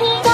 you.